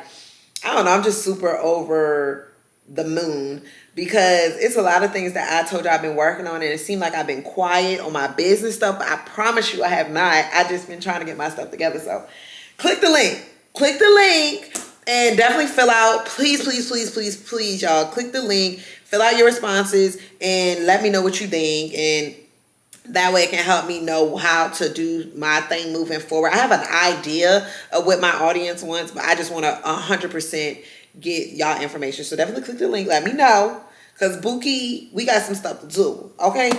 Speaker 1: I don't know, I'm just super over the moon because it's a lot of things that I told you I've been working on and it seemed like I've been quiet on my business stuff, but I promise you I have not. I just been trying to get my stuff together. So click the link. Click the link and definitely fill out. Please, please, please, please, please, y'all. Click the link, fill out your responses, and let me know what you think. And that way it can help me know how to do my thing moving forward. I have an idea of what my audience wants, but I just want to 100% get y'all information. So definitely click the link. Let me know. Because Buki, we got some stuff to do. Okay?